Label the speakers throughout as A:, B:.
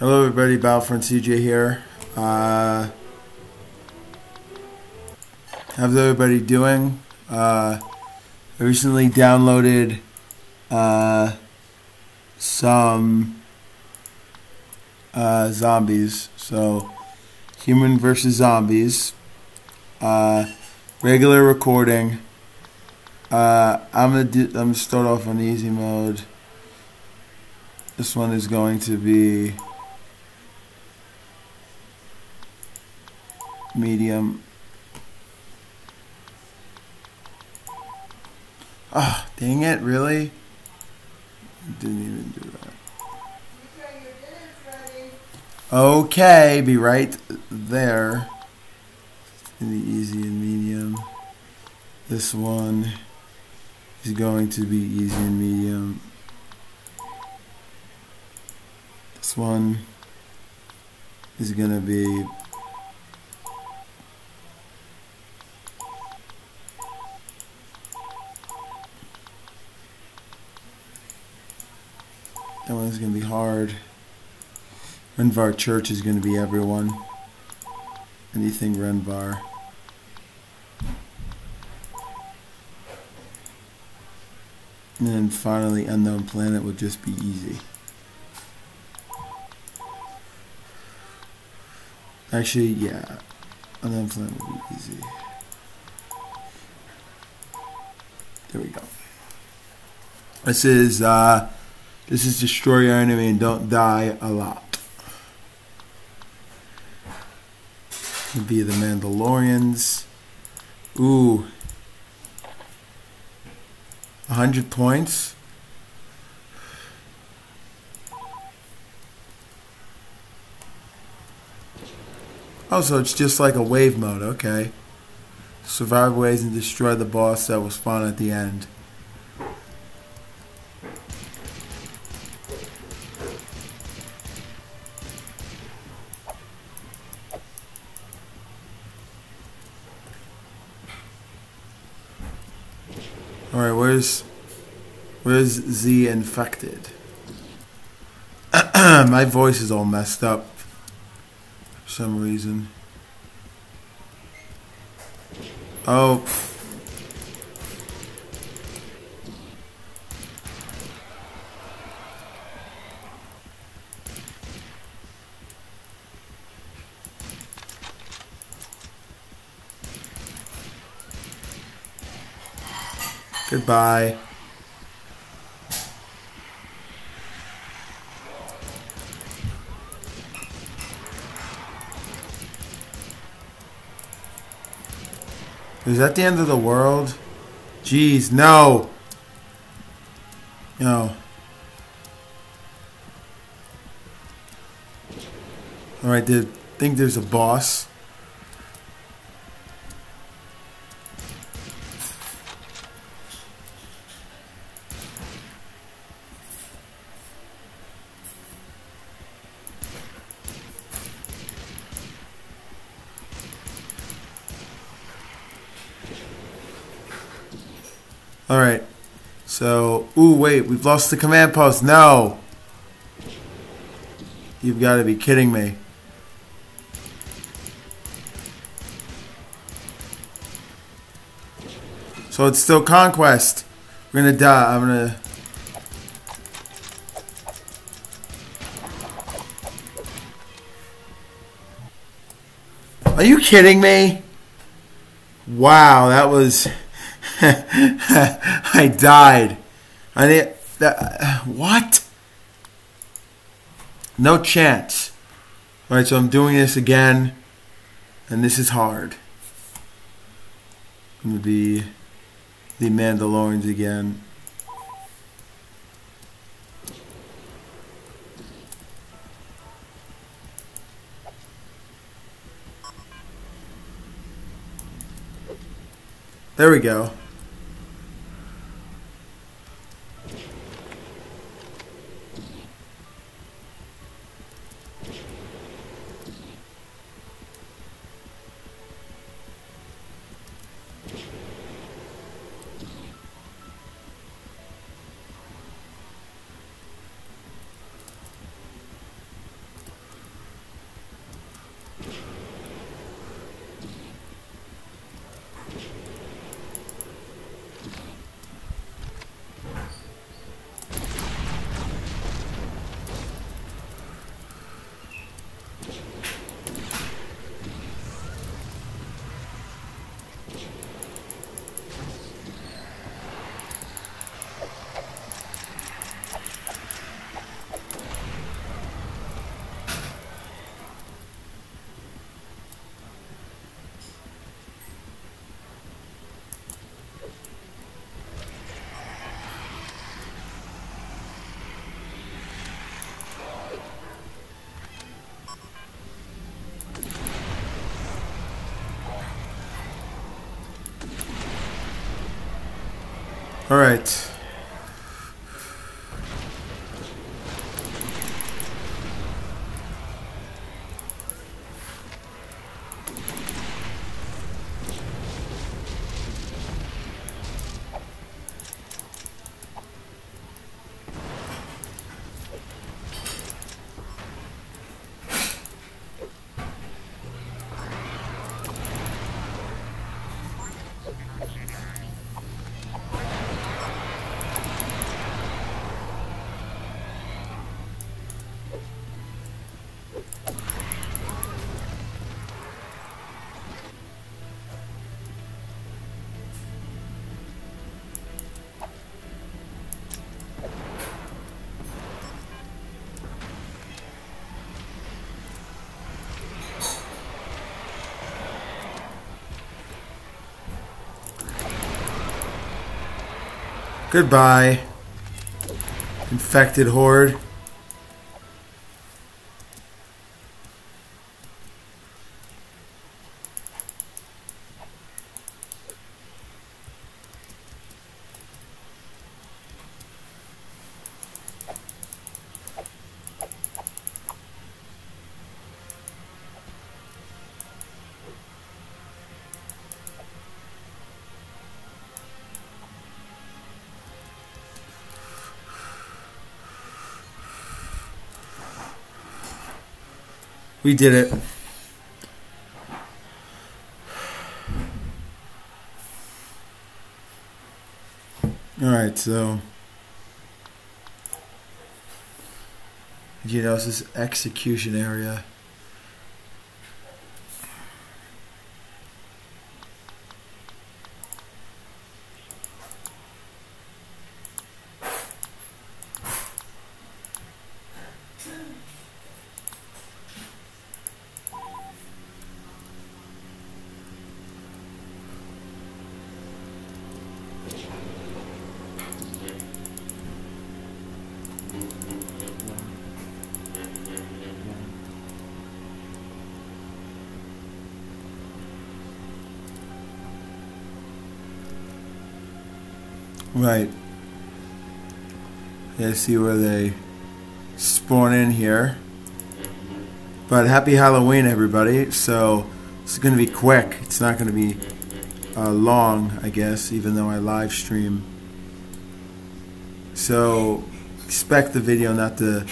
A: Hello, everybody. Battlefront CJ here. Uh, how's everybody doing? Uh, I recently downloaded uh, some uh, zombies. So, human versus zombies. Uh, regular recording. Uh, I'm gonna do, I'm gonna start off on easy mode. This one is going to be medium. Ah, dang it, really? Didn't even do that. Okay, be right there. In the easy and medium. This one is going to be easy and medium. This one is going to be One's going to be hard. Renvar Church is going to be everyone. Anything Renvar. And then finally, Unknown Planet would just be easy. Actually, yeah. Unknown Planet would be easy. There we go. This is, uh, this is destroy your enemy and don't die a lot. Be the Mandalorians. Ooh. 100 points. Oh, so it's just like a wave mode, okay. Survive waves and destroy the boss that was fun at the end. Where's where's Z infected? My voice is all messed up for some reason. Oh. Goodbye. Is that the end of the world? Jeez, no. No. Alright, I think there's a boss. Alright. So, ooh, wait, we've lost the command post. No! You've got to be kidding me. So it's still conquest. We're gonna die. I'm gonna. Are you kidding me? Wow, that was. I died. I did that. What? No chance. All right, so I'm doing this again, and this is hard. I'm gonna be the Mandalorians again. There we go. All right. Goodbye. Infected horde. We did it. All right, so you know this is execution area. Right. Yeah, see where they spawn in here. But happy Halloween, everybody. So it's going to be quick. It's not going to be uh, long, I guess, even though I live stream. So expect the video not to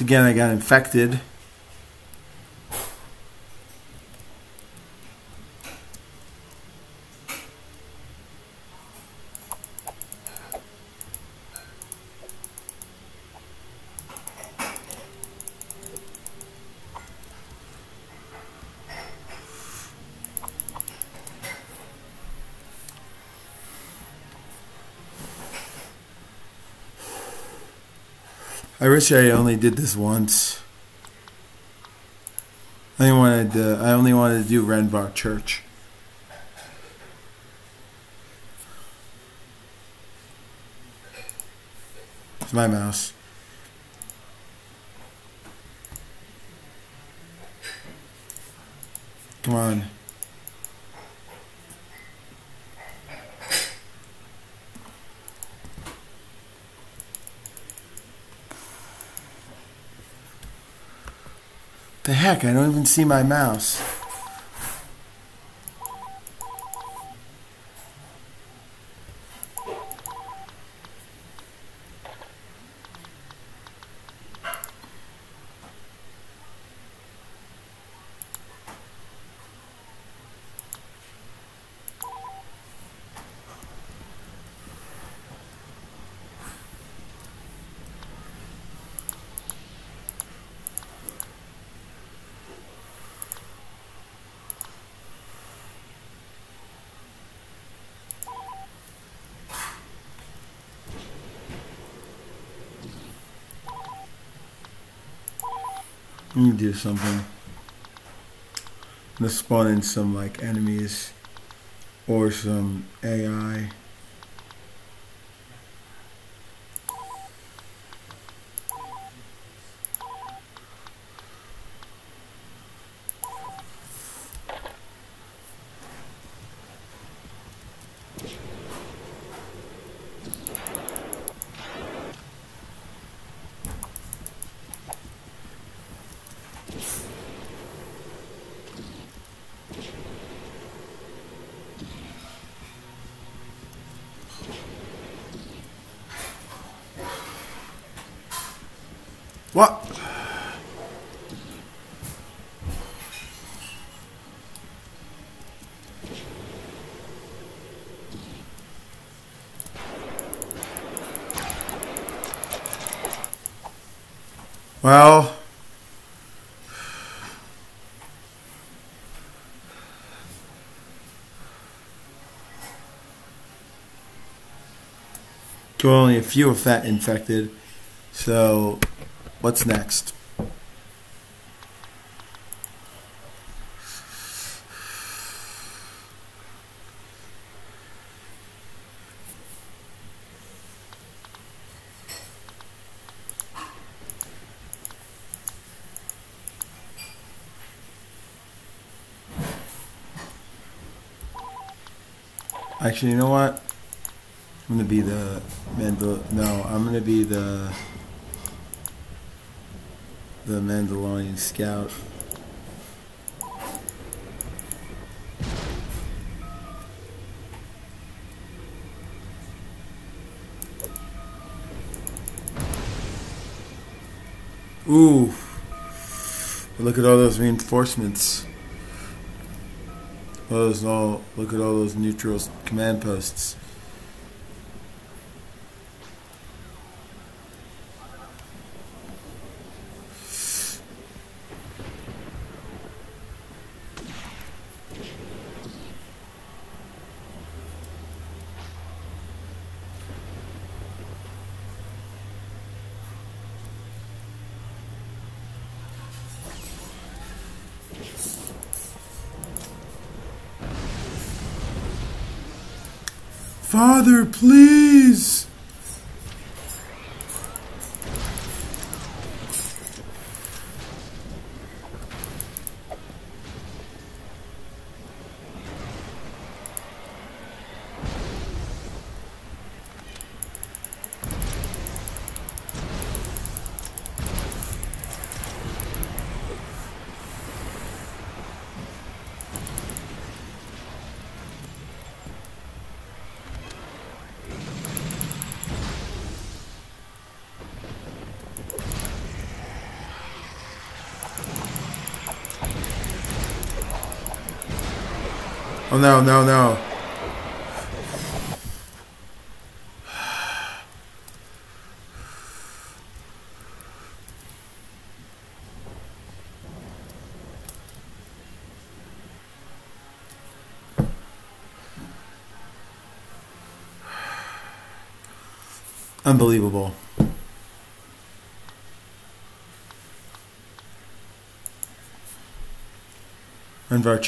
A: Again, I got infected. I wish I only did this once. I only wanted to, I only wanted to do Renvar Church. It's my mouse. Come on. The heck, I don't even see my mouse. Let me do something. Gonna spawn in some like enemies or some AI. What? Well, Kill only a few of that infected. So, what's next? Actually, you know what? I'm gonna be the. No, I'm gonna be the the Mandalorian scout. Ooh. Look at all those reinforcements. Those all look at all those neutral command posts. Father, please. Oh no, no, no. Unbelievable. And our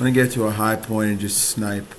A: church. gonna get to a high point and just snipe.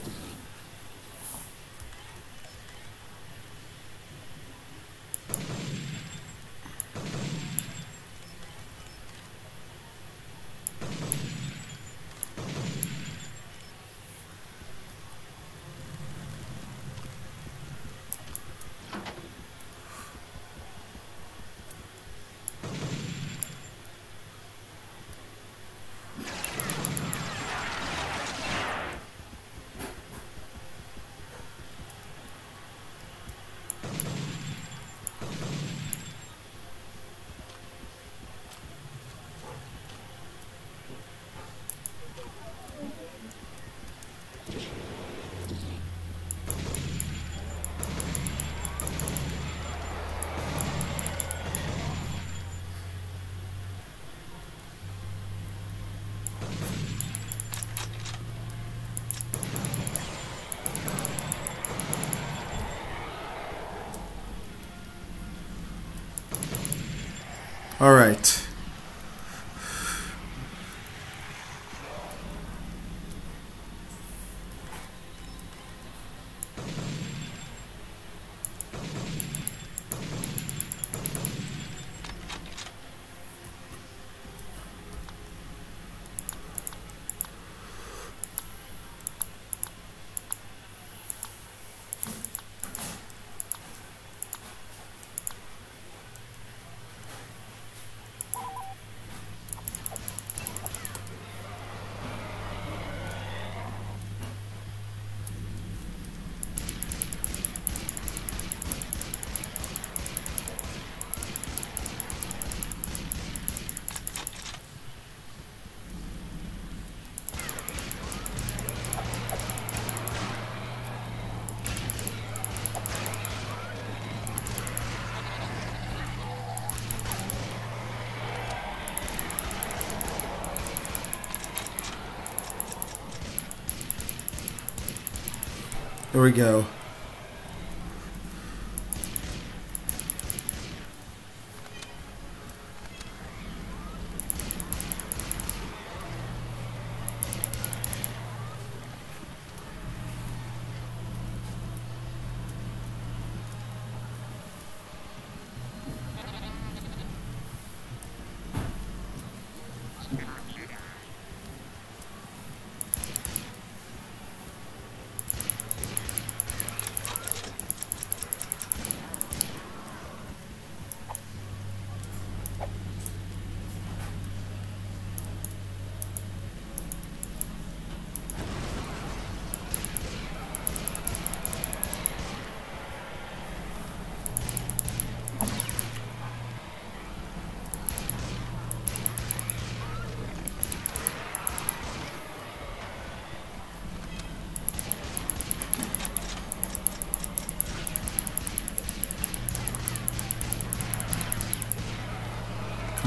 A: All right. There we go.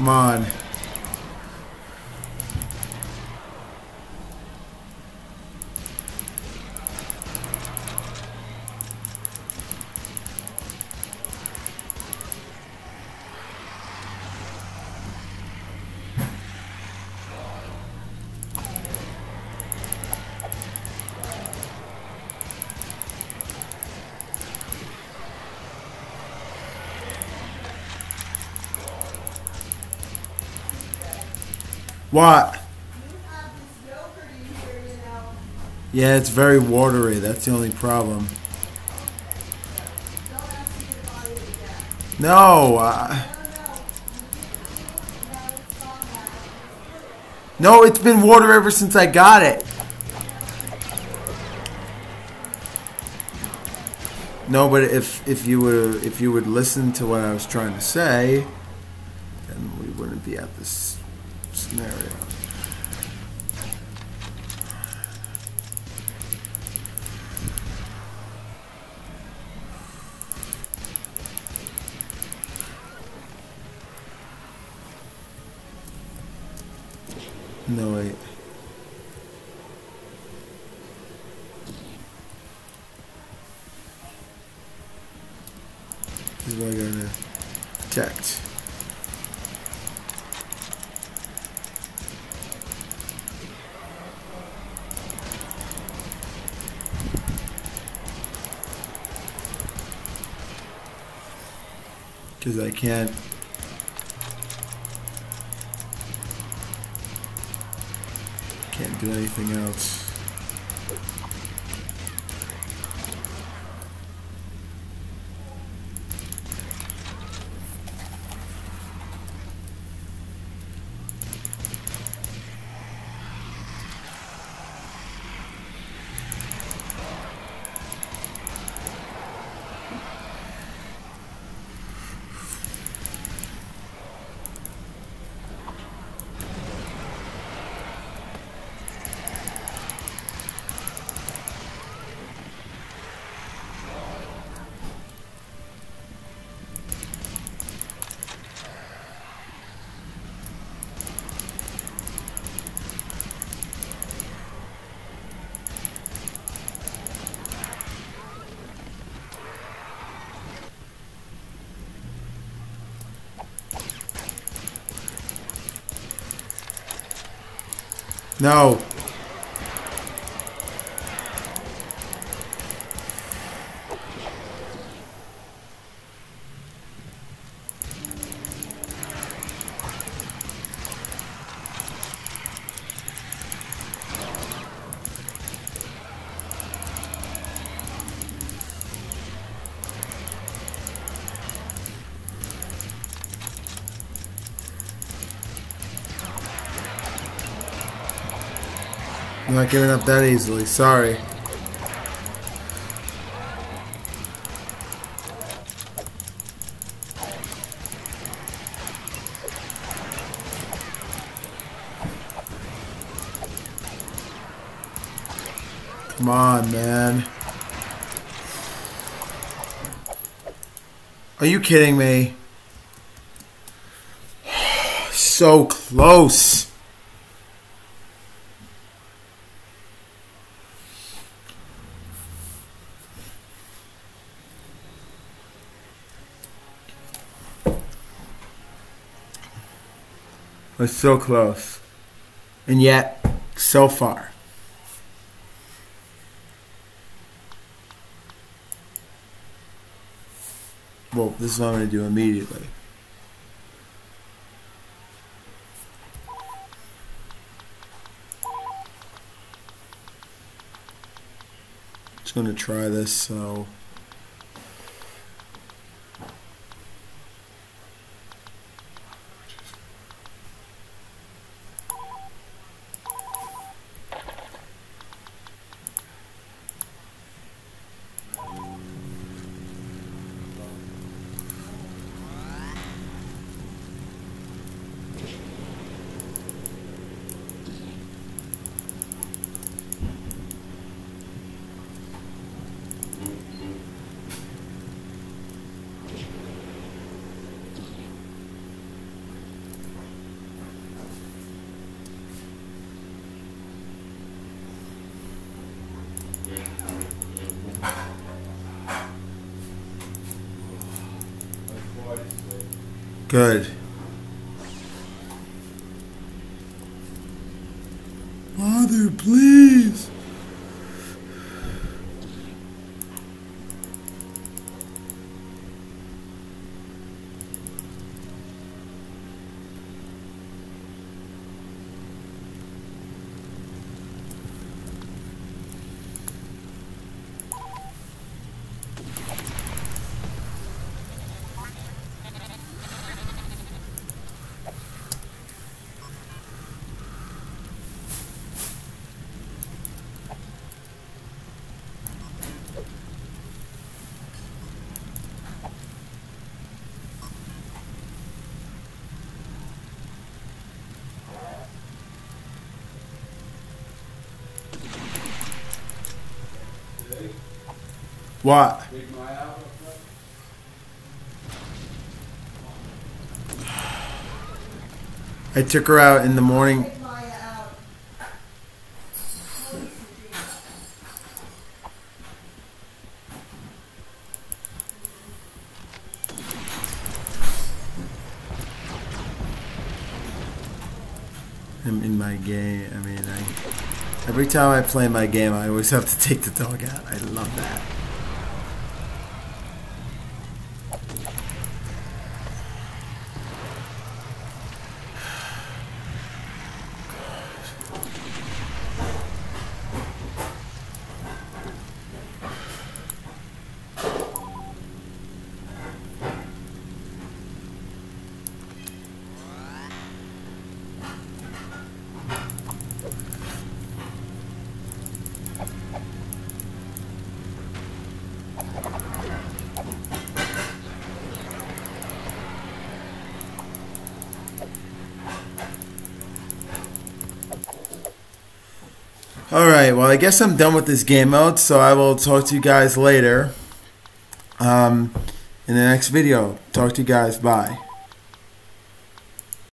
A: Come What? Yeah, it's very watery. That's the only problem. No. Uh, no, it's been water ever since I got it. No, but if if you would if you would listen to what I was trying to say, then we wouldn't be at this scenario. No wait. This is what I gotta protect. Because I can't. Can't do anything else. No. I'm not giving up that easily. Sorry. Come on, man. Are you kidding me? so close. We're so close. And yet, so far. Well, this is what I'm going to do immediately. Just going to try this, so... Good. Mother, please. What? I took her out in the morning. I'm in my game. I mean, I every time I play my game, I always have to take the dog out. I love that. All right. Well, I guess I'm done with this game mode, so I will talk to you guys later. Um, in the next video. Talk to you guys. Bye.